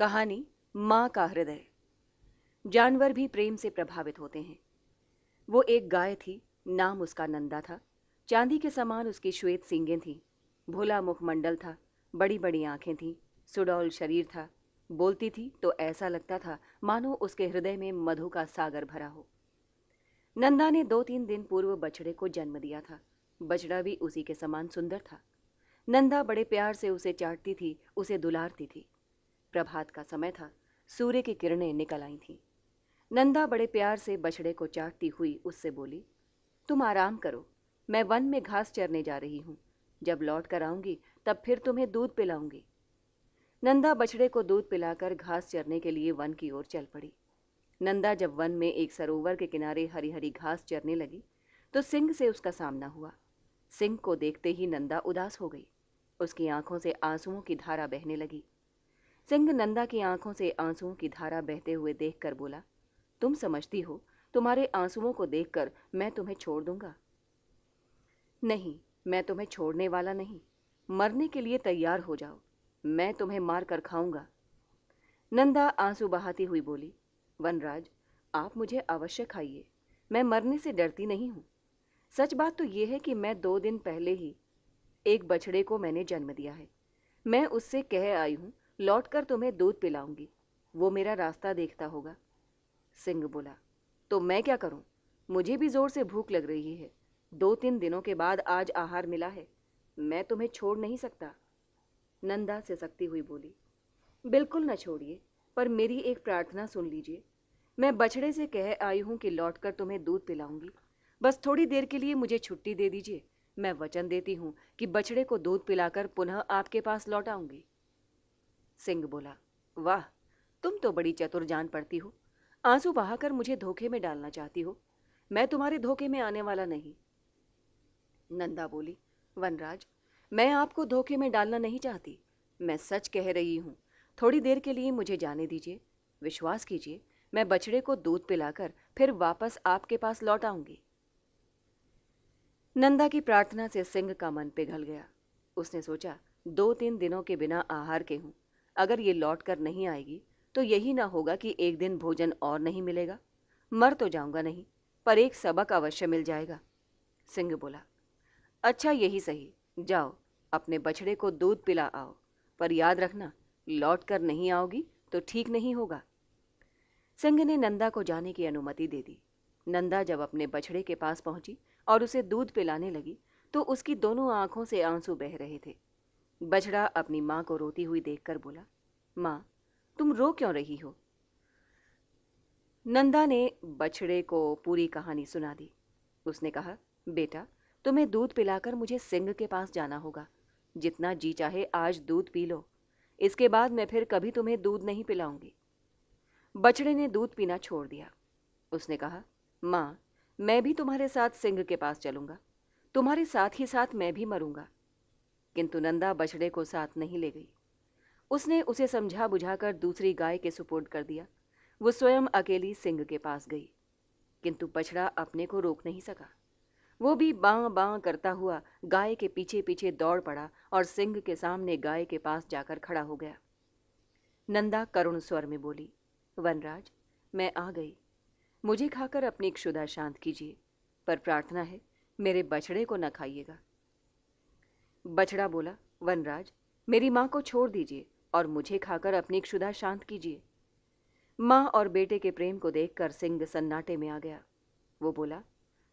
कहानी माँ का हृदय। जानवर भी प्रेम से प्रभावित होते हैं। वो एक गाय थी, नाम उसका नंदा था। चांदी के समान उसकी श्वेत सींगें थी। भोला मुखमंडल था बड़ी बड़ी आँखें थीं, सुडौल शरीर था। बोलती थी तो ऐसा लगता था, मानो उसके हृदय में मधु का सागर भरा हो। नंदा ने दो तीन दिन पूर्व बछड़े को जन्म दिया था। बछड़ा भी उसी के समान सुंदर था। नंदा बड़े प्यार से उसे चाटती थी, उसे दुलारती थी। प्रभात का समय था। सूर्य की किरणें निकल आई थीं। नंदा बड़े प्यार से बछड़े को चाटती हुई उससे बोली, तुम आराम करो, मैं वन में घास चरने जा रही हूँ। जब लौट कर आऊँगी, तब फिर तुम्हें दूध पिलाऊँगी। नंदा बछड़े को दूध पिलाकर घास चरने के लिए वन की ओर चल पड़ी। नंदा जब वन में एक सरोवर के किनारे हरी हरी घास चरने लगी तो सिंह से उसका सामना हुआ। सिंह को देखते ही नंदा उदास हो गई। उसकी आँखों से आंसुओं की धारा बहने लगी। सिंह नंदा की आँखों से आंसुओं की धारा बहते हुए देखकर बोला, तुम समझती हो, तुम्हारे आंसुओं को देखकर मैं तुम्हें छोड़ दूँगा? नहीं, मैं तुम्हें छोड़ने वाला नहीं। मरने के लिए तैयार हो जाओ। मैं तुम्हें मार कर खाऊँगा। नंदा आँसू बहाती हुई बोली, वनराज, आप मुझे अवश्य खाइए। मैं मरने से डरती नहीं हूँ। सच बात तो यह है कि मैं दो दिन पहले ही एक बछड़े को मैंने जन्म दिया है। मैं उससे कह आई हूँ लौटकर तुम्हें दूध पिलाऊँगी। वो मेरा रास्ता देखता होगा। सिंह बोला तो मैं क्या करूँ? मुझे भी ज़ोर से भूख लग रही है। दो तीन दिनों के बाद आज आहार मिला है। मैं तुम्हें छोड़ नहीं सकता। नंदा से सकती हुई बोली, बिल्कुल न छोड़िए, पर मेरी एक प्रार्थना सुन लीजिए। मैं बछड़े से कह आई हूँ कि लौटकर तुम्हें दूध पिलाऊँगी। बस थोड़ी देर के लिए मुझे छुट्टी दे दीजिए। मैं वचन देती हूँ कि बछड़े को दूध पिलाकर पुनः आपके पास लौट आऊँगी। सिंह बोला, वाह, तुम तो बड़ी चतुर जान पड़ती हो। आँसू बहाकर मुझे धोखे में डालना चाहती हो। मैं तुम्हारे धोखे में आने वाला नहीं। नंदा बोली, वनराज, मैं आपको धोखे में डालना नहीं चाहती। मैं सच कह रही हूँ। थोड़ी देर के लिए मुझे जाने दीजिए। विश्वास कीजिए, मैं बछड़े को दूध पिलाकर फिर वापस आपके पास लौट आऊँगी। नंदा की प्रार्थना से सिंह का मन पिघल गया। उसने सोचा, दो तीन दिनों के बिना आहार के हूँ। अगर ये लौट कर नहीं आएगी तो यही ना होगा कि एक दिन भोजन और नहीं मिलेगा। मर तो जाऊँगा नहीं, पर एक सबक अवश्य मिल जाएगा। सिंह बोला अच्छा यही सही। जाओ, अपने बछड़े को दूध पिला आओ, पर याद रखना, लौट कर नहीं आओगी तो ठीक नहीं होगा। सिंह ने नंदा को जाने की अनुमति दे दी। नंदा जब अपने बछड़े के पास पहुँची और उसे दूध पिलाने लगी तो उसकी दोनों आँखों से आँसू बह रहे थे। बछड़ा अपनी माँ को रोती हुई देखकर बोला, माँ, तुम रो क्यों रही हो? नंदा ने बछड़े को पूरी कहानी सुना दी। उसने कहा, बेटा, तुम्हें दूध पिलाकर मुझे सिंह के पास जाना होगा। जितना जी चाहे आज दूध पी लो। इसके बाद मैं फिर कभी तुम्हें दूध नहीं पिलाऊँगी। बछड़े ने दूध पीना छोड़ दिया। उसने कहा, माँ, मैं भी तुम्हारे साथ सिंह के पास चलूँगा। तुम्हारे साथ ही साथ मैं भी मरूँगा। किंतु नंदा बछड़े को साथ नहीं ले गई। उसने उसे समझा बुझाकर दूसरी गाय के सुपुर्द कर दिया। वो स्वयं अकेली सिंह के पास गई, किंतु बछड़ा अपने को रोक नहीं सका। वो भी बां बां करता हुआ गाय के पीछे पीछे दौड़ पड़ा और सिंह के सामने गाय के पास जाकर खड़ा हो गया। नंदा करुण स्वर में बोली, वनराज, मैं आ गई। मुझे खाकर अपनी क्षुदा शांत कीजिए, पर प्रार्थना है मेरे बछड़े को न खाइएगा। बछड़ा बोला, वनराज, मेरी माँ को छोड़ दीजिए और मुझे खाकर अपनी क्षुदा शांत कीजिए। माँ और बेटे के प्रेम को देखकर सिंह सन्नाटे में आ गया। वो बोला,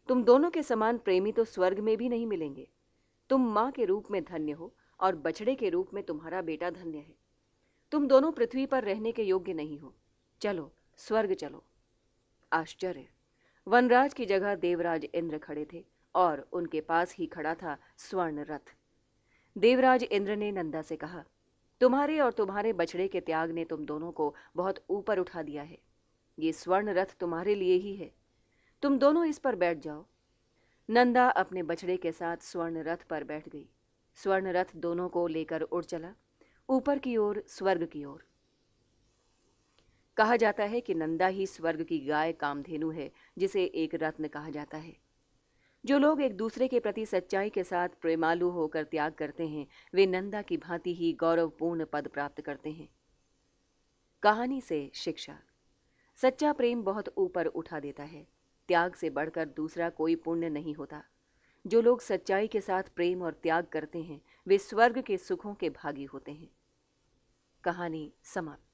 तुम दोनों के समान प्रेमी तो स्वर्ग में भी नहीं मिलेंगे। तुम माँ के रूप में धन्य हो और बछड़े के रूप में तुम्हारा बेटा धन्य है। तुम दोनों पृथ्वी पर रहने के योग्य नहीं हो। चलो, स्वर्ग चलो। आश्चर्य। वनराज की जगह देवराज इंद्र खड़े थे और उनके पास ही खड़ा था स्वर्ण रथ देवराज इंद्र ने नंदा से कहा, तुम्हारे और तुम्हारे बछड़े के त्याग ने तुम दोनों को बहुत ऊपर उठा दिया है। ये स्वर्ण रथ तुम्हारे लिए ही है। तुम दोनों इस पर बैठ जाओ। नंदा अपने बछड़े के साथ स्वर्ण रथ पर बैठ गई। स्वर्ण रथ दोनों को लेकर उड़ चला, ऊपर की ओर, स्वर्ग की ओर। कहा जाता है कि नंदा ही स्वर्ग की गाय कामधेनु है, जिसे एक रत्न कहा जाता है। जो लोग एक दूसरे के प्रति सच्चाई के साथ प्रेमालु होकर त्याग करते हैं, वे नंदा की भांति ही गौरवपूर्ण पद प्राप्त करते हैं। कहानी से शिक्षा। सच्चा प्रेम बहुत ऊपर उठा देता है। त्याग से बढ़कर दूसरा कोई पुण्य नहीं होता। जो लोग सच्चाई के साथ प्रेम और त्याग करते हैं, वे स्वर्ग के सुखों के भागी होते हैं। कहानी समाप्त।